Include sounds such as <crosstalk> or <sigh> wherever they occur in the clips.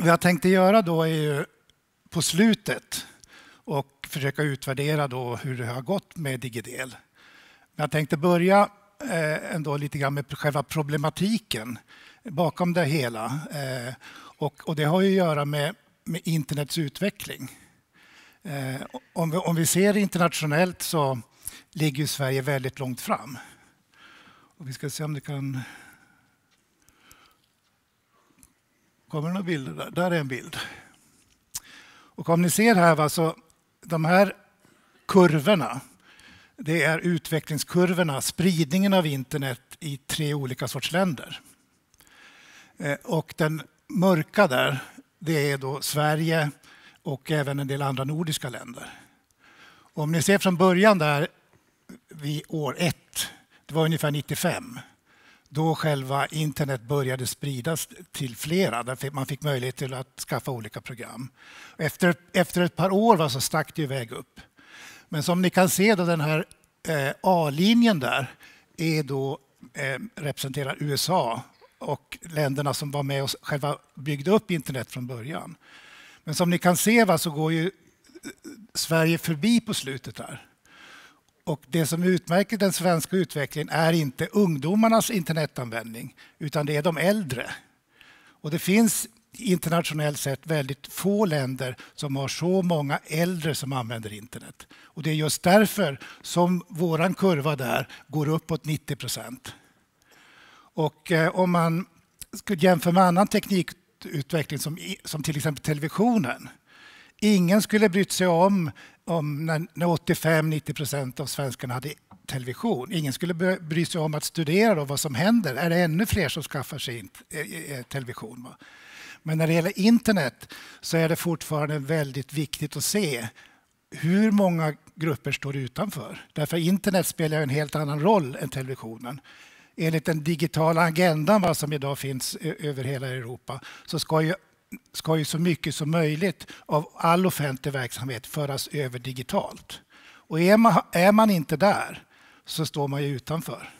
Vad jag tänkte göra då är ju på slutet och försöka utvärdera då hur det har gått med Digidel. Men jag tänkte börja eh, ändå lite grann med själva problematiken bakom det hela. Eh, och, och det har ju att göra med, med internets utveckling. Eh, om, vi, om vi ser internationellt så ligger Sverige väldigt långt fram. Och vi ska se om det kan... Kommer det några bilder där? Där är en bild. Och om ni ser här, va, så de här kurvorna, det är utvecklingskurvorna, spridningen av internet i tre olika sorts länder. Eh, och den mörka där, det är då Sverige och även en del andra nordiska länder. Och om ni ser från början där vid år ett, det var ungefär 95, då själva internet började spridas till flera. Där man fick möjlighet till att skaffa olika program. Efter, efter ett par år så stack det iväg upp. Men som ni kan se, då den här eh, A-linjen där är då, eh, representerar USA och länderna som var med och själva byggde upp internet från början. Men som ni kan se va, så går ju eh, Sverige förbi på slutet där. Och det som utmärker den svenska utvecklingen är inte ungdomarnas internetanvändning, utan det är de äldre. Och det finns internationellt sett väldigt få länder som har så många äldre som använder internet. Och det är just därför som vår kurva där går uppåt 90 procent. Och eh, om man skulle jämföra med annan teknikutveckling som, som till exempel televisionen. Ingen skulle brytt sig om, om när, 85-90 procent av svenskarna hade television. Ingen skulle bry sig om att studera då vad som händer. Är det ännu fler som skaffar sig eh, eh, eh, television? Va? Men när det gäller internet så är det fortfarande väldigt viktigt att se hur många grupper står utanför. Därför internet spelar en helt annan roll än televisionen enligt den digitala agendan va, som idag finns över hela Europa så ska ju, ska ju så mycket som möjligt av all offentlig verksamhet föras över digitalt. Och är man, är man inte där så står man ju utanför.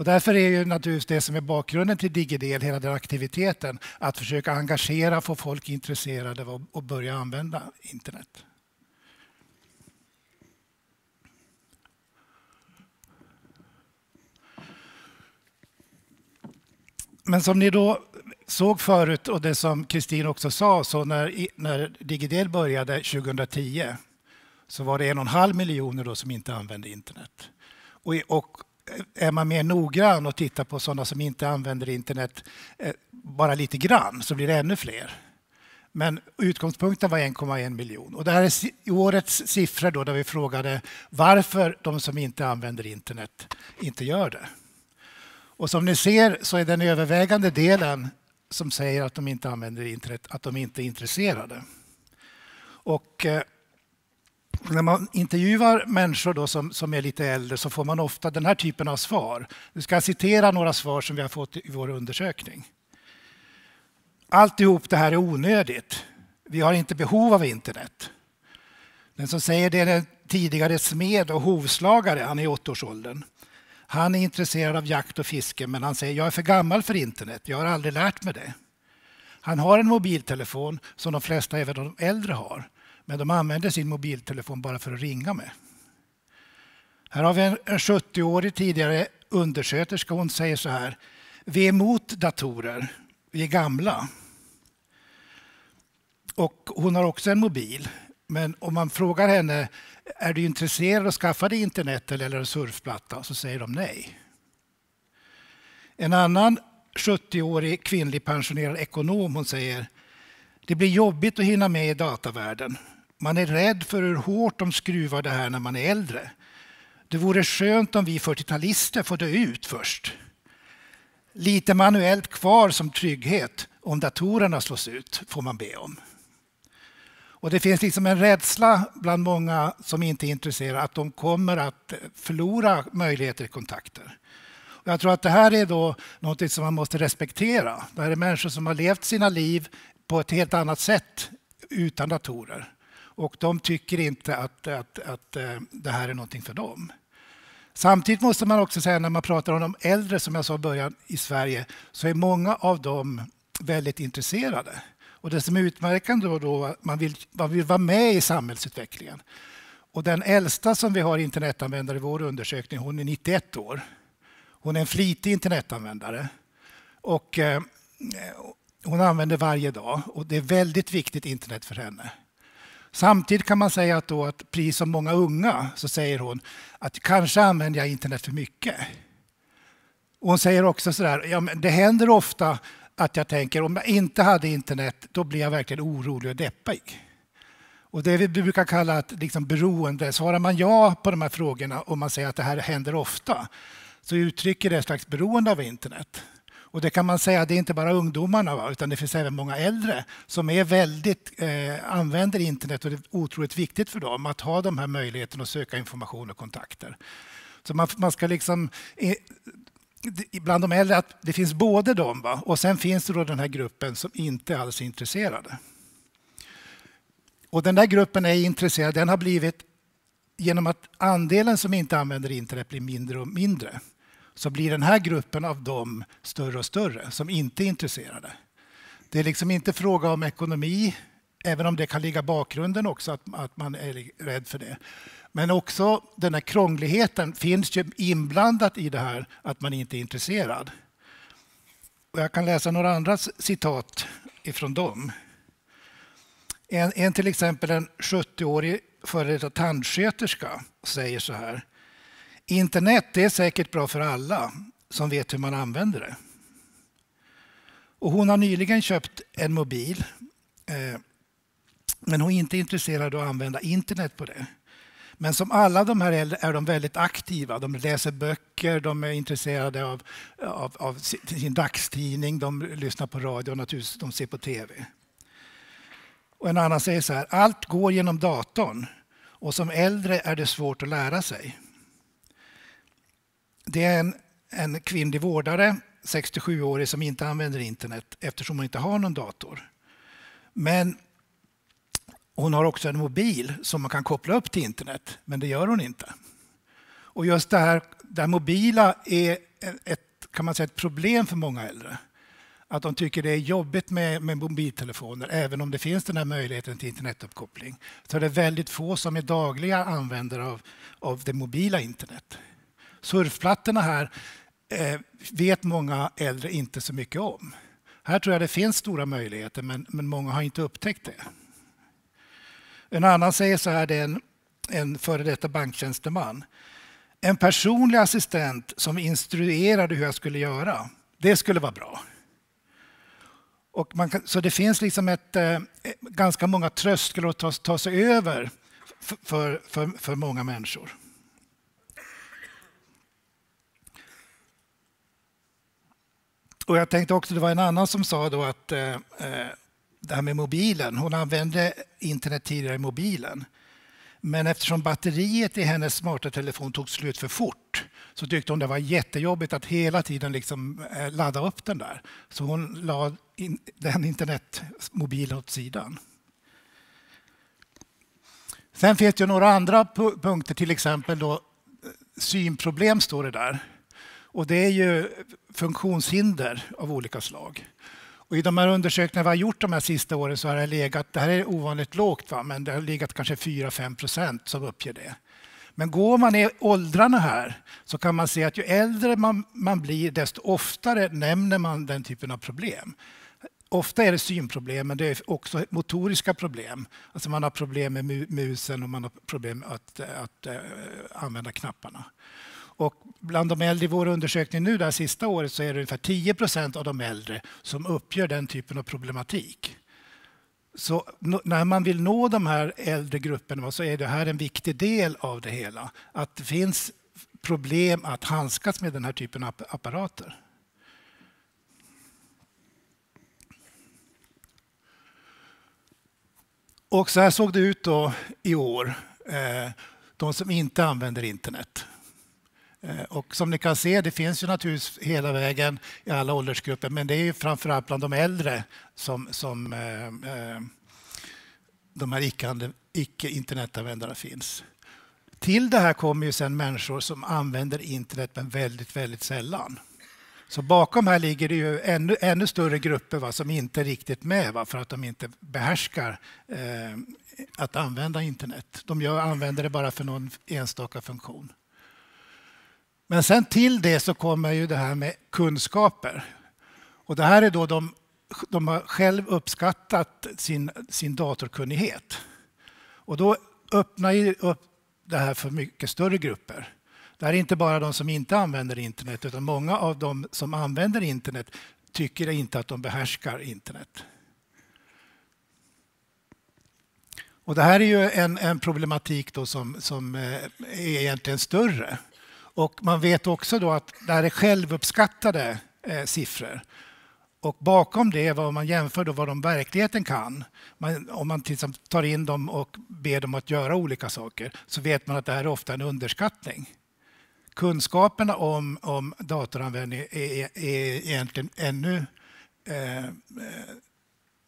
Och därför är ju naturligtvis det som är bakgrunden till Digidel, hela den aktiviteten, att försöka engagera, få folk intresserade och, att börja använda internet. Men som ni då såg förut och det som Kristin också sa, så när, när Digidel började 2010 så var det en och en halv miljoner då som inte använde internet. Och, och eh, är man mer noggrann och tittar på sådana som inte använder internet eh, bara lite grann så blir det ännu fler. Men utgångspunkten var 1,1 miljon. Och det här är årets siffror då, där vi frågade varför de som inte använder internet inte gör det. Och som ni ser så är den övervägande delen som säger att de inte använder internet att de inte är intresserade. Och eh, när man intervjuar människor då som, som är lite äldre så får man ofta den här typen av svar. Nu ska jag citera några svar som vi har fått i vår undersökning. Alltihop det här är onödigt. Vi har inte behov av internet. Den som säger det är en tidigare smed och hovslagare, han är i åttaårsåldern. Han är intresserad av jakt och fiske men han säger jag är för gammal för internet, jag har aldrig lärt mig det. Han har en mobiltelefon som de flesta, även de äldre, har. Men de använder sin mobiltelefon bara för att ringa med. Här har vi en 70-årig tidigare undersköterska. Hon säger så här. Vi är emot datorer. Vi är gamla. Och hon har också en mobil. Men om man frågar henne är du intresserad av att skaffa dig internet eller en surfplatta så säger de nej. En annan 70-årig kvinnlig pensionerad ekonom hon säger det blir jobbigt att hinna med i datavärlden. Man är rädd för hur hårt de skruvar det här när man är äldre. Det vore skönt om vi 40-talister får dö ut först. Lite manuellt kvar som trygghet om datorerna slås ut, får man be om. Och det finns liksom en rädsla bland många som inte är intresserade att de kommer att förlora möjligheter till kontakter. Och jag tror att det här är då något som man måste respektera. Det här är människor som har levt sina liv på ett helt annat sätt utan datorer. Och de tycker inte att, att, att eh, det här är någonting för dem. Samtidigt måste man också säga när man pratar om de äldre, som jag sa i början, i Sverige, så är många av dem väldigt intresserade. Och det som är utmärkande då, då att man vill, man vill vara med i samhällsutvecklingen. Och den äldsta som vi har internetanvändare i vår undersökning, hon är 91 år. Hon är en flitig internetanvändare. Och, eh, hon använder varje dag och det är väldigt viktigt internet för henne. Samtidigt kan man säga att, då att precis som många unga så säger hon att kanske använder jag internet för mycket. Och hon säger också sådär, ja, men det händer ofta att jag tänker om jag inte hade internet då blir jag verkligen orolig och deppig. Och det vi brukar kalla att liksom beroende. Svarar man ja på de här frågorna och man säger att det här händer ofta så uttrycker det ett slags beroende av internet. Och det kan man säga, det är inte bara ungdomarna, va? utan det finns även många äldre som är väldigt, eh, använder internet och det är otroligt viktigt för dem att ha de här möjligheterna att söka information och kontakter. Så man, man ska liksom, eh, bland de äldre, att det finns både dem va? och sen finns det då den här gruppen som inte alls är intresserade. Och den där gruppen är intresserad, den har blivit genom att andelen som inte använder internet blir mindre och mindre så blir den här gruppen av dem större och större som inte är intresserade. Det är liksom inte fråga om ekonomi, även om det kan ligga bakgrunden också att, att man är rädd för det. Men också den här krångligheten finns ju inblandat i det här att man inte är intresserad. Och jag kan läsa några andra citat ifrån dem. En, en till exempel en 70-årig före detta tandsköterska säger så här. Internet är säkert bra för alla som vet hur man använder det. Och hon har nyligen köpt en mobil. Eh, men hon är inte intresserad av att använda internet på det. Men som alla de här äldre är de väldigt aktiva. De läser böcker, de är intresserade av, av, av sin dagstidning, de lyssnar på radio och naturligtvis de ser på tv. Och en annan säger så här, allt går genom datorn och som äldre är det svårt att lära sig. Det är en, en kvinnlig vårdare, 67-årig, som inte använder internet eftersom hon inte har någon dator. Men hon har också en mobil som man kan koppla upp till internet, men det gör hon inte. Och just det här, det här mobila är ett, kan man säga, ett problem för många äldre. Att de tycker det är jobbigt med, med mobiltelefoner, även om det finns den här möjligheten till internetuppkoppling. Så är det väldigt få som är dagliga användare av, av det mobila internet. Surfplattorna här eh, vet många äldre inte så mycket om. Här tror jag det finns stora möjligheter, men, men många har inte upptäckt det. En annan säger så här, det är en, en före detta banktjänsteman. En personlig assistent som instruerade hur jag skulle göra, det skulle vara bra. Och man kan, så det finns liksom ett, eh, ganska många trösklar att ta, ta sig över för, för, för många människor. Och jag tänkte också, det var en annan som sa då att eh, eh det här med mobilen, hon använde internet tidigare i mobilen. Men eftersom batteriet i hennes smarta telefon tog slut för fort så tyckte hon det var jättejobbigt att hela tiden liksom eh, ladda upp den där. Så hon la in, den internetmobilen åt sidan. Sen finns det några andra punkter, till exempel då, eh, synproblem står det där. Och det är ju funktionshinder av olika slag. Och I de här undersökningarna vi har gjort de här sista åren så har det legat, det här är ovanligt lågt, va? men det har legat kanske 4-5 procent som uppger det. Men går man i åldrarna här så kan man se att ju äldre man, man blir desto oftare nämner man den typen av problem. Ofta är det synproblem, men det är också motoriska problem. Alltså man har problem med musen och man har problem att, att, att använda knapparna. Och bland de äldre i vår undersökning nu, det här sista året, så är det ungefär 10 procent av de äldre som uppger den typen av problematik. Så när man vill nå de här äldre grupperna så är det här en viktig del av det hela. Att det finns problem att handskas med den här typen av apparater. Och så här såg det ut då i år. Eh, de som inte använder internet. Eh, och som ni kan se, det finns ju naturligtvis hela vägen i alla åldersgrupper, men det är ju framförallt bland de äldre som, som eh, eh de här icke-internetanvändarna finns. Till det här kommer ju sen människor som använder internet men väldigt, väldigt sällan. Så bakom här ligger det ju ännu, ännu större grupper va, som inte är riktigt med va, för att de inte behärskar eh, att använda internet. De gör, använder det bara för någon enstaka funktion. Men sen till det så kommer ju det här med kunskaper. Och det här är då de, de har själv uppskattat sin, sin datorkunnighet. Och då öppnar ju upp det här för mycket större grupper. Det här är inte bara de som inte använder internet utan många av de som använder internet tycker inte att de behärskar internet. Och det här är ju en, en problematik då som, som eh, är egentligen större. Och man vet också då att det här är självuppskattade eh, siffror. Och bakom det, vad man jämför då vad de verkligheten kan, man, om man till exempel tar in dem och ber dem att göra olika saker, så vet man att det här är ofta en underskattning. Kunskaperna om, om datoranvändning är, är egentligen ännu eh,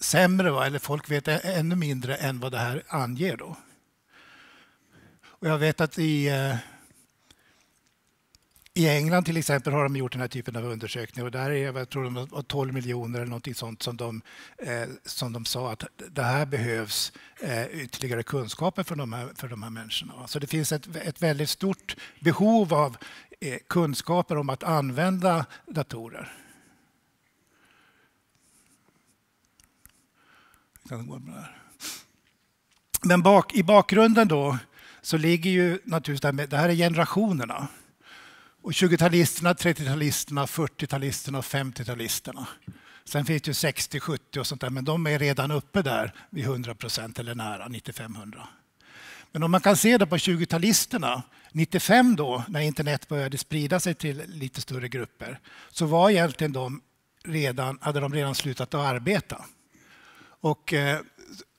sämre, va? eller folk vet ännu mindre än vad det här anger. Då. Och jag vet att i eh, i England till exempel har de gjort den här typen av undersökningar och där är jag tror de 12 miljoner eller något sånt som de, eh, som de sa att det här behövs eh, ytterligare kunskaper för de här, för de här människorna. Så det finns ett, ett väldigt stort behov av eh, kunskaper om att använda datorer. Men bak, i bakgrunden då så ligger ju naturligtvis det här, med, det här är generationerna. Och 20-talisterna, 30-talisterna, 40-talisterna och 50-talisterna. Sen finns det ju 60, 70 och sånt där, men de är redan uppe där vid 100 procent eller nära 95-100. Men om man kan se det på 20-talisterna, 95 då, när internet började sprida sig till lite större grupper, så var egentligen de redan, hade de redan slutat att arbeta. Och, eh,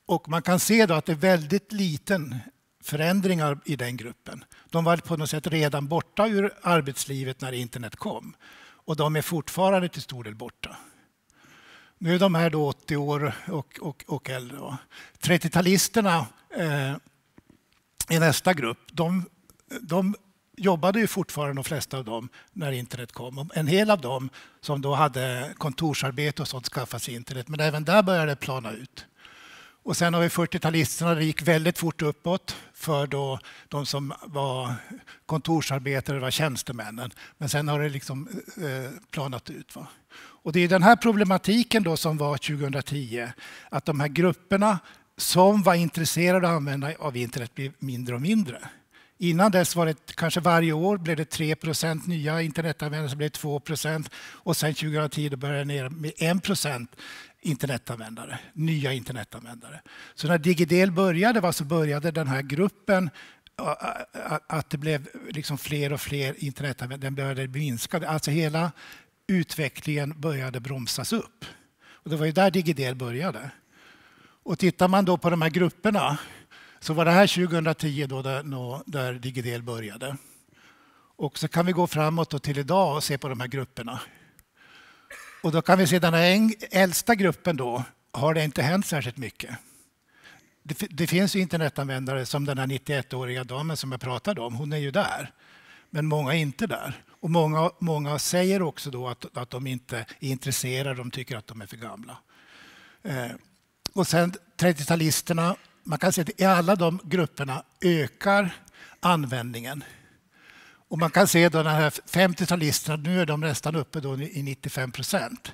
och man kan se då att det är väldigt liten förändringar i den gruppen. De var på något sätt redan borta ur arbetslivet när internet kom. Och de är fortfarande till stor del borta. Nu är de här då 80 år och, och, och äldre. 30-talisterna eh, i nästa grupp, de, de jobbade ju fortfarande de flesta av dem när internet kom. En hel av dem som då hade kontorsarbete och sånt skaffade sig internet. Men även där började det plana ut. Och sen har vi 40-talisterna, det gick väldigt fort uppåt för då de som var kontorsarbetare, var tjänstemännen. Men sen har det liksom eh, planat ut. Va? Och det är den här problematiken då som var 2010, att de här grupperna som var intresserade av att använda av internet blev mindre och mindre. Innan dess var det kanske varje år blev det 3% nya internetanvändare, så blev det 2% och sen 2010 började det ner med 1 internetanvändare, nya internetanvändare. Så när Digidel började va, så började den här gruppen att det blev liksom fler och fler internetanvändare, den började minska. Alltså hela utvecklingen började bromsas upp. Och det var ju där Digidel började. Och tittar man då på de här grupperna så var det här 2010 då där, där Digidel började. Och så kan vi gå framåt till idag och se på de här grupperna. Och då kan vi se den här äldsta gruppen då har det inte hänt särskilt mycket. Det, det finns ju internetanvändare som den här 91-åriga damen som jag pratade om. Hon är ju där. Men många är inte där. Och många, många säger också då att, att de inte är intresserade, de tycker att de är för gamla. Eh, och sen 30-talisterna, man kan se att i alla de grupperna ökar användningen. Och man kan se då den här 50-talisterna, nu är de nästan uppe då i 95 procent.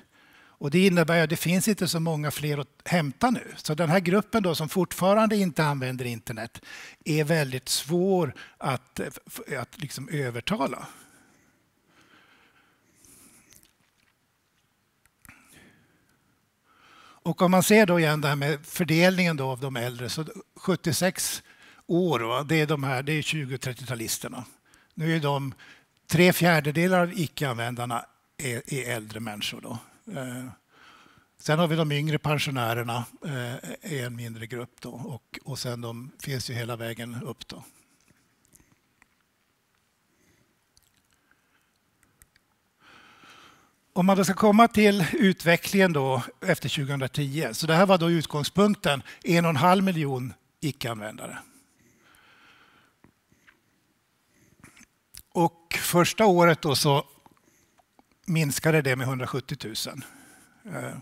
Och det innebär att det finns inte så många fler att hämta nu. Så den här gruppen då som fortfarande inte använder internet är väldigt svår att, att liksom övertala. Och om man ser då igen det här med fördelningen då av de äldre, så 76 år, det är de här, det är 20-30-talisterna. Nu är de tre fjärdedelar av icke-användarna är, är, äldre människor. Då. Eh, sen har vi de yngre pensionärerna, eh, är en mindre grupp. Då, och, och sen de finns ju hela vägen upp. Då. Om man då ska komma till utvecklingen då efter 2010, så det här var då utgångspunkten, en och en halv miljon icke-användare. Och första året då så minskade det med 170 000. Eh.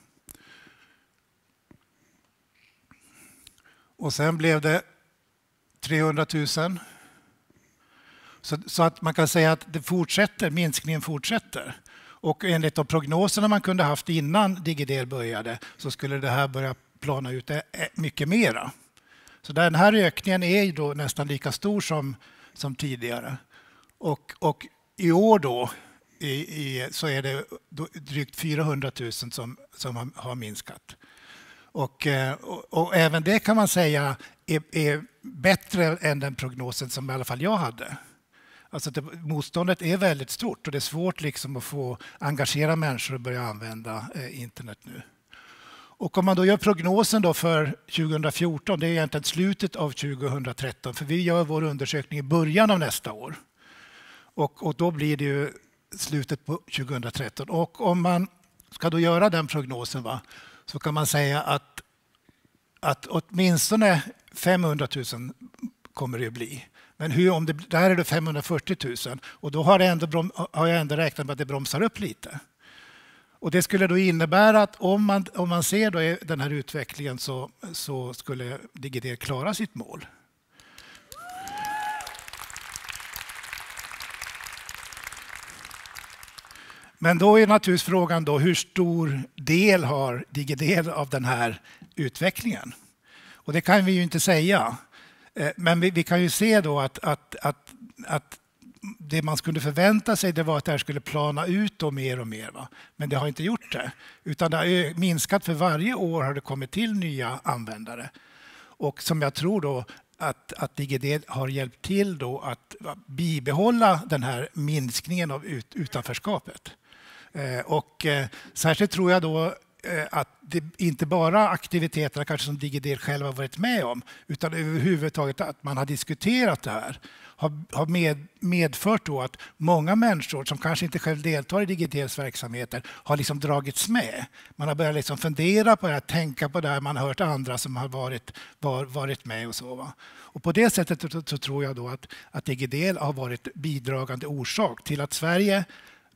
Och sen blev det 300 000. Så, så, att man kan säga att det fortsätter, minskningen fortsätter. Och enligt de prognoserna man kunde haft innan Digidel började så skulle det här börja plana ut mycket mera. Så den här ökningen är då nästan lika stor som, som tidigare. Och, och i år då i, i, så är det drygt 400 000 som, som har, har minskat. Och, eh, och, och, även det kan man säga är, är, bättre än den prognosen som i alla fall jag hade. Alltså det, motståndet är väldigt stort och det är svårt liksom att få engagera människor att börja använda eh, internet nu. Och om man då gör prognosen då för 2014, det är egentligen slutet av 2013, för vi gör vår undersökning i början av nästa år. Och, och då blir det ju slutet på 2013. Och om man ska då göra den prognosen va, så kan man säga att, att åtminstone 500 000 kommer det att bli. Men hur, om det, där är det 540 000 och då har, ändå, har jag ändå räknat med att det bromsar upp lite. Och det skulle då innebära att om man, om man ser då den här utvecklingen så, så skulle Digidel klara sitt mål. Men då är naturligtvis frågan då, hur stor del har Digidel av den här utvecklingen? Och det kan vi ju inte säga. Eh, men vi, vi kan ju se då att, att, att, att det man skulle förvänta sig det var att det här skulle plana ut då mer och mer. Va? Men det har inte gjort det. Utan det har minskat för varje år har det kommit till nya användare. Och som jag tror då att, att DigiD har hjälpt till då att bibehålla den här minskningen av ut, utanförskapet. Eh, och eh, särskilt tror jag då Eh, att det inte bara aktiviteterna kanske som Digidel själv har varit med om utan överhuvudtaget att man har diskuterat det här har, med, medfört då att många människor som kanske inte själv deltar i Digidels verksamheter har liksom dragits med. Man har börjat liksom fundera på det här, tänka på det här, man har hört andra som har varit, var, varit med och så. Va? Och på det sättet så, så tror jag då att, att Digidel har varit bidragande orsak till att Sverige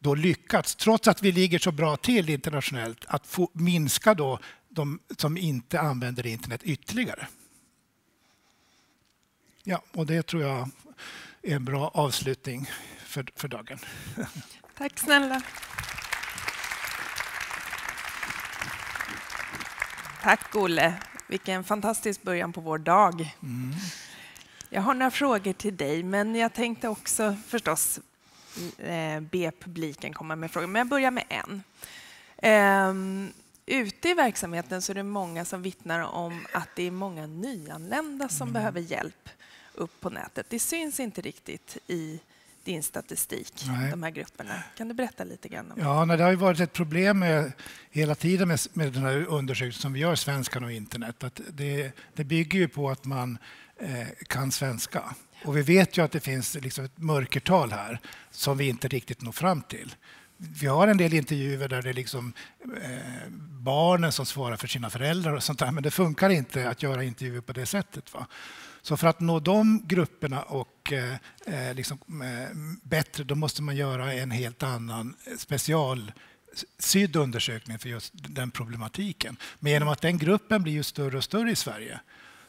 då lyckats, trots att vi ligger så bra till internationellt, att få minska då de som inte använder internet ytterligare. Ja, och det tror jag är en bra avslutning för, för dagen. <laughs> Tack snälla. Tack Olle. Vilken fantastisk början på vår dag. Mm. Jag har några frågor till dig, men jag tänkte också förstås be publiken komma med frågor. Men jag börjar med en. Ehm, ute i verksamheten så är det många som vittnar om att det är många nyanlända som mm. behöver hjälp upp på nätet. Det syns inte riktigt i din statistik, Nej. de här grupperna. Kan du berätta lite grann om? Ja, det har ju varit ett problem med, hela tiden med, med den här undersökningen som vi gör, Svenskan och internet. Att det, det bygger ju på att man eh, kan svenska. Och vi vet ju att det finns liksom ett mörkertal här som vi inte riktigt når fram till. Vi har en del intervjuer där det är liksom, eh, barnen som svarar för sina föräldrar och sånt där, men det funkar inte att göra intervjuer på det sättet. Va? Så för att nå de grupperna och eh, eh liksom, eh, bättre, då måste man göra en helt annan eh, specialsydd undersökning för just den problematiken. Men genom att den gruppen blir ju större och större i Sverige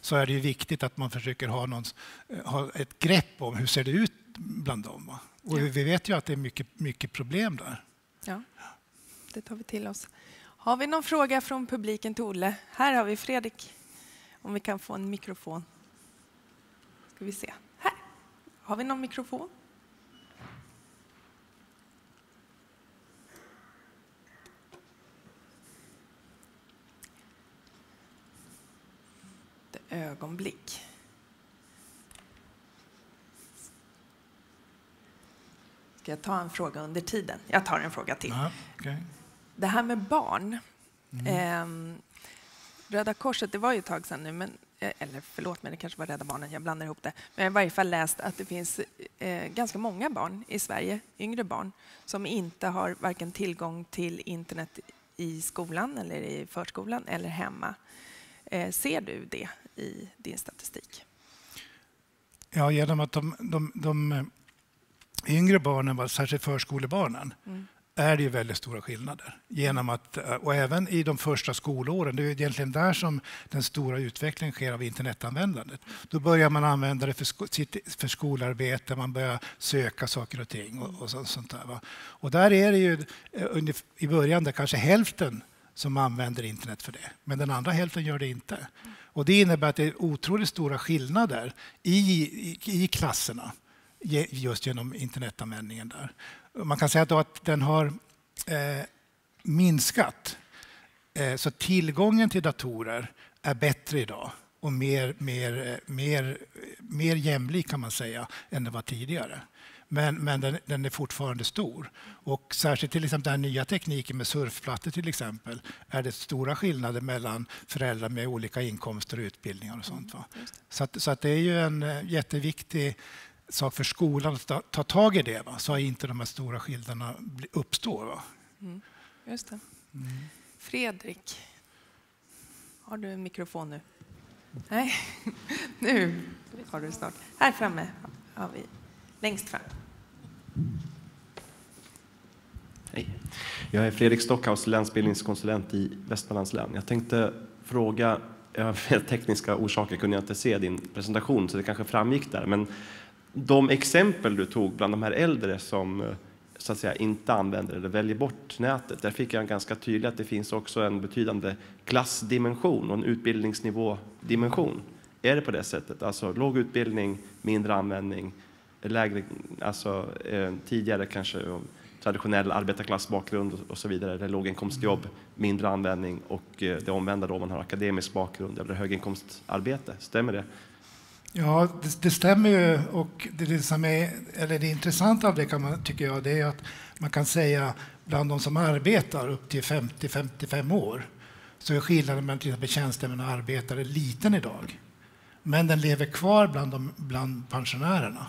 så är det viktigt att man försöker ha, någon, eh, ha ett grepp om hur ser det ut bland dem. Va? Och ja. vi vet ju att det är mycket, mycket problem där. Ja, det tar vi till oss. Har vi någon fråga från publiken till Olle? Här har vi Fredrik, om vi kan få en mikrofon. Ska vi se. Här. Har vi någon mikrofon? Ögonblick. Ska jag ta en fråga under tiden? Jag tar en fråga till. Ja, okay. Det här med barn. Mm. Eh, Röda Korset, det var ju ett tag sedan nu, men Eh, eller förlåt mig, det kanske var Rädda Barnen, jag blandar ihop det. Men jag har i varje fall läst att det finns eh, ganska många barn i Sverige, yngre barn, som inte har varken tillgång till internet i skolan eller i förskolan eller hemma. Eh, ser du det i din statistik? Ja, genom att de, de, de yngre barnen, särskilt förskolebarnen, mm. är det ju väldigt stora skillnader. Genom att, och även i de första skolåren, det är egentligen där som den stora utvecklingen sker av internetanvändandet. Då börjar man använda det för, sko för skolarbete, man börjar söka saker och ting. Och, och sånt där, va? och där är det ju i början där kanske hälften som använder internet för det, men den andra hälften gör det inte. Och det innebär att det är otroligt stora skillnader i, i, i klasserna just genom internetanvändningen där. Man kan säga att den har eh, minskat. Eh, så tillgången till datorer är bättre idag och mer, mer, eh, mer, mer jämlik kan man säga än det var tidigare. Men, men den, den, är fortfarande stor. Och särskilt till exempel den nya tekniken med surfplattor till exempel är det stora skillnader mellan föräldrar med olika inkomster och utbildningar och sånt. Va? Så, att, så att det är ju en eh, jätteviktig sak för skolan att ta, ta tag i det va? så att inte de här stora skillnaderna uppstår. Va? Mm, just det. Mm. Fredrik, har du en mikrofon nu? Nej, <laughs> nu har du snart. Här framme har vi, längst fram. Hej. Jag är Fredrik Stockhaus, länsbildningskonsulent i Västmanlands län. Jag tänkte fråga, av <laughs> tekniska orsaker kunde jag inte se din presentation så det kanske framgick där, men de exempel du tog bland de här äldre som eh, så att säga inte använder eller väljer bort nätet, där fick jag ganska tydligt att det finns också en betydande klassdimension och en utbildningsnivådimension. Är det på det sättet? Alltså låg utbildning, mindre användning, lägre, alltså eh, tidigare kanske traditionell arbetarklassbakgrund och så vidare, eller låginkomstjobb, mindre användning och eh, det omvända då man har akademisk bakgrund eller höginkomstarbete. Stämmer det? Ja, det, det, stämmer ju. Och det, som är, eller det intressanta av det kan man, tycker jag, det är att man kan säga bland de som arbetar upp till 50-55 år så är skillnaden mellan till exempel tjänstemän och arbetare liten idag. Men den lever kvar bland, de, bland pensionärerna.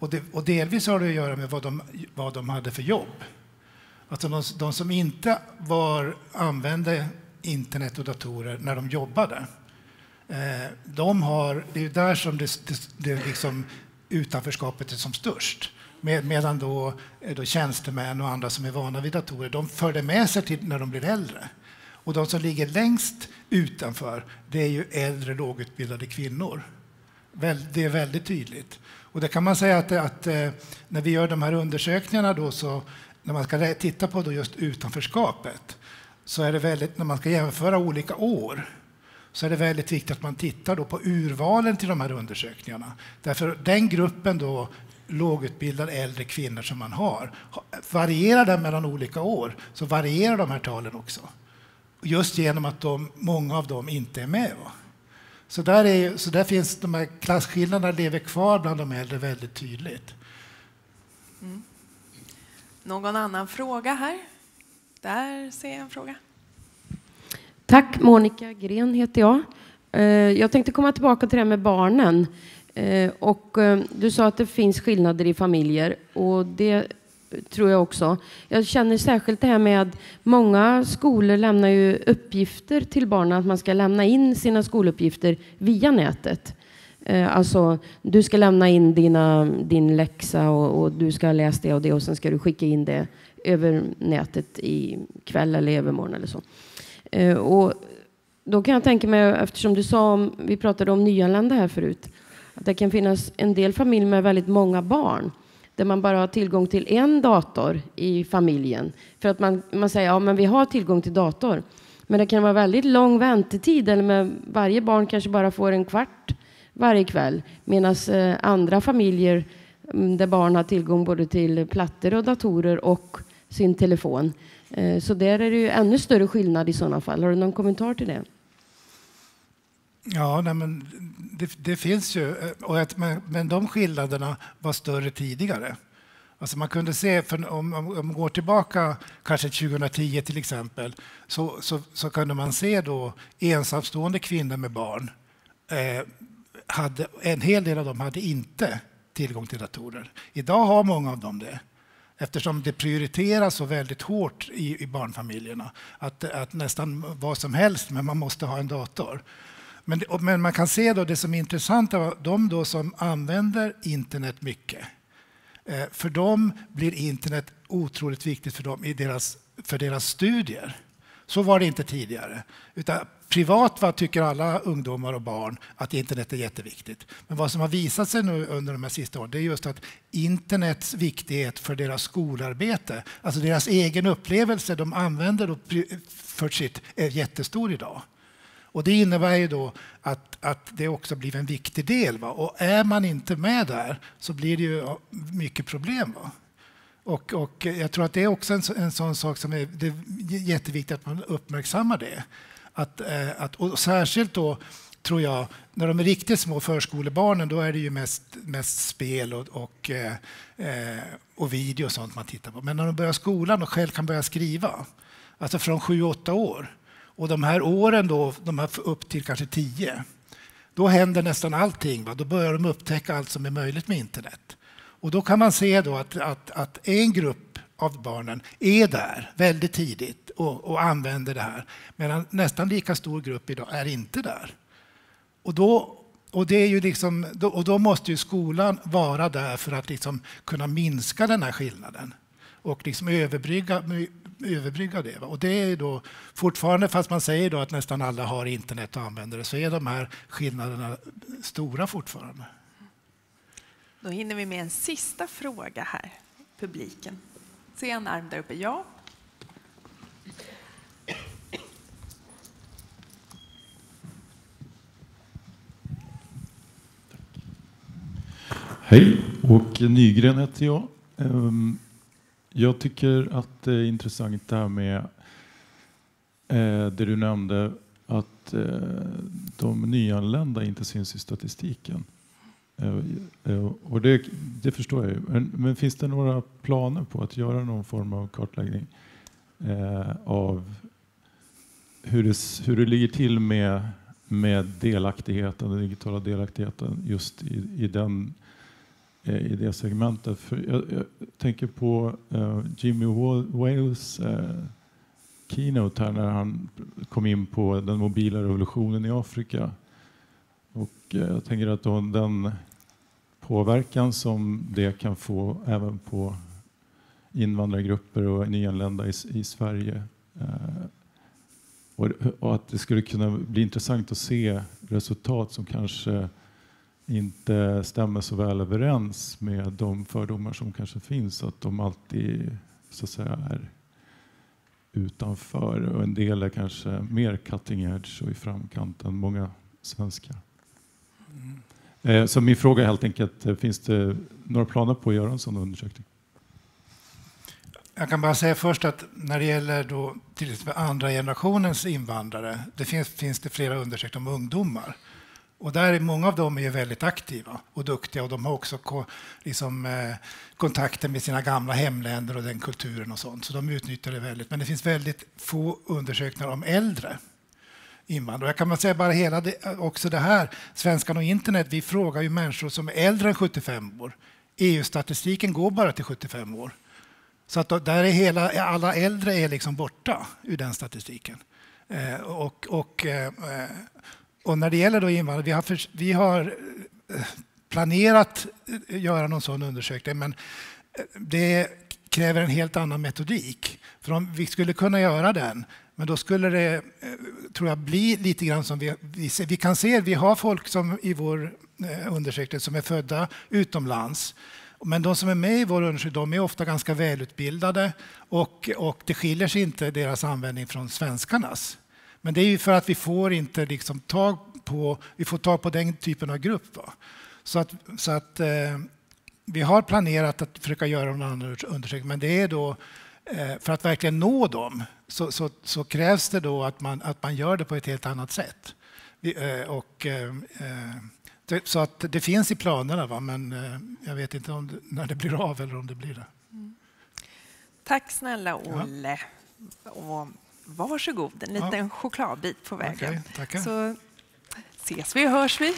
Och, det, och delvis har det att göra med vad de, vad de hade för jobb. Alltså de, de som inte var, använde internet och datorer när de jobbade Eh, de har, det är där som det, det, det liksom utanförskapet är som störst. Med, medan då, eh, då tjänstemän och andra som är vana vid datorer, de för det med sig till när de blir äldre. Och de som ligger längst utanför, det är ju äldre lågutbildade kvinnor. Det är väldigt tydligt. Och det kan man säga att, att eh, när vi gör de här undersökningarna då så när man ska titta på då just utanförskapet så är det väldigt, när man ska jämföra olika år så är det väldigt viktigt att man tittar då på urvalen till de här undersökningarna. Därför den gruppen då lågutbildade äldre kvinnor som man har, varierar den mellan olika år så varierar de här talen också. Just genom att de, många av dem inte är med. Va? Så, där är, så där finns de här klasskillnaderna lever kvar bland de äldre väldigt tydligt. Mm. Någon annan fråga här? Där ser jag en fråga. Tack, Monica Gren heter jag. Eh, jag tänkte komma tillbaka till det här med barnen. Eh, och eh, du sa att det finns skillnader i familjer och det tror jag också. Jag känner särskilt det här med att många skolor lämnar ju uppgifter till barnen att man ska lämna in sina skoluppgifter via nätet. Eh, alltså, du ska lämna in dina, din läxa och, och, du ska ha läst det och det och sen ska du skicka in det över nätet i kväll eller övermorgon eller så. Eh, och då kan jag tänka mig, eftersom du sa om, vi pratade om nyanlända här förut, att det kan finnas en del familjer med väldigt många barn där man bara har tillgång till en dator i familjen. För att man, man säger ja men vi har tillgång till dator. Men det kan vara väldigt lång väntetid eller med varje barn kanske bara får en kvart varje kväll. Medan eh, andra familjer mm, där barn har tillgång både till plattor och datorer och sin telefon Eh, så där är det ju ännu större skillnad i sådana fall. Har du någon kommentar till det? Ja, nej, men det, det, finns ju, eh, och att, men, men de skillnaderna var större tidigare. Alltså man kunde se, för om, om, om man går tillbaka kanske 2010 till exempel, så, så, så kunde man se då ensamstående kvinnor med barn. Eh, hade, en hel del av dem hade inte tillgång till datorer. Idag har många av dem det eftersom det prioriteras så väldigt hårt i, i barnfamiljerna. Att, att, nästan vad som helst, men man måste ha en dator. Men, men man kan se då det som är intressant av de då som använder internet mycket. Eh, för dem blir internet otroligt viktigt för, dem i deras, för deras studier. Så var det inte tidigare. Utan privat va, tycker alla ungdomar och barn att internet är jätteviktigt. Men vad som har visat sig nu under de här sista åren det är just att internets viktighet för deras skolarbete, alltså deras egen upplevelse de använder för sitt, är jättestor idag. Och det innebär ju då att, att det också blir en viktig del. Va? Och är man inte med där så blir det ju mycket problem. Va? Och, och jag tror att det är också en, en sån sak som är, det är jätteviktigt att man uppmärksammar det. Att, eh, att, och särskilt då, tror jag, när de är riktigt små förskolebarnen, då är det ju mest, mest spel och, och, eh, eh och video och sånt man tittar på. Men när de börjar skolan och själv kan börja skriva, alltså från sju, åtta år, och de här åren då, de här upp till kanske tio, då händer nästan allting. Va? Då börjar de upptäcka allt som är möjligt med internet. Och då kan man se då att, att, att en grupp av barnen är där väldigt tidigt och, och, använder det här. Medan nästan lika stor grupp idag är inte där. Och då, och det är ju liksom, och då måste ju skolan vara där för att liksom kunna minska den här skillnaden och liksom överbrygga, överbrygga det. Och det är då fortfarande, fast man säger då att nästan alla har internet och använder det, så är de här skillnaderna stora fortfarande. Då hinner vi med en sista fråga här, publiken. Se en arm där uppe. Ja? Hej, Åke Nygren heter jag. Jag tycker att det är intressant det här med eh, det du nämnde att eh, de nyanlända inte syns i statistiken. Eh, eh och det, det förstår jag ju. Men, men, finns det några planer på att göra någon form av kartläggning eh, av hur det, hur det ligger till med, med delaktigheten, den digitala delaktigheten just i, i den Eh, i det segmentet. För jag, jag tänker på uh, Jimmy Wales uh, keynote här när han kom in på den mobila revolutionen i Afrika. Och uh, jag tänker att då den påverkan som det kan få även på invandrargrupper och nyanlända i, i Sverige. Och, och, att det skulle kunna bli intressant att se resultat som kanske inte stämmer så väl överens med de fördomar som kanske finns. Att de alltid så att säga, är utanför och en del är kanske mer cutting edge och i framkant än många svenskar. Mm. Så min fråga är helt enkelt, eh, finns det några planer på att göra en sån undersökning? Jag kan bara säga först att när det gäller då till andra generationens invandrare, det finns, finns det flera undersökningar om ungdomar. Och där är många av dem är väldigt aktiva och duktiga och de har också ko, liksom, eh, kontakter med sina gamla hemländer och den kulturen och sånt. Så de utnyttjar det väldigt. Men det finns väldigt få undersökningar om äldre invandrare. Jag kan man säga bara hela det, eh, också det här, Svenskan och internet, vi frågar ju människor som är äldre än 75 år. EU-statistiken går bara till 75 år. Så att då, där är hela, alla äldre är liksom borta ur den statistiken. Eh, och, och eh, eh och när det gäller då invandrare, vi har, för, vi har eh, planerat att göra någon sån undersökning, men eh, det kräver en helt annan metodik. För om vi skulle kunna göra den, men då skulle det, tror jag, bli lite grann som vi, vi, vi kan se. Vi har folk som i vår undersökning som är födda utomlands. Men de som är med i vår undersökning de är ofta ganska välutbildade och, och det skiljer sig inte deras användning från svenskarnas. Men det är ju för att vi får inte liksom tag på, vi får tag på den typen av grupp. Va? Så att, så att eh, vi har planerat att försöka göra en annan undersökning, men det är då eh, för att verkligen nå dem så, så, så, krävs det då att man, att man gör det på ett helt annat sätt. Vi, eh, och, eh, det, så att det finns i planerna, va? men eh, jag vet inte om det, när det blir av eller om det blir det. Mm. Tack snälla Olle. Ja. Varsågod, en liten ja. chokladbit på vägen. Okay, Så ses vi och hörs vi.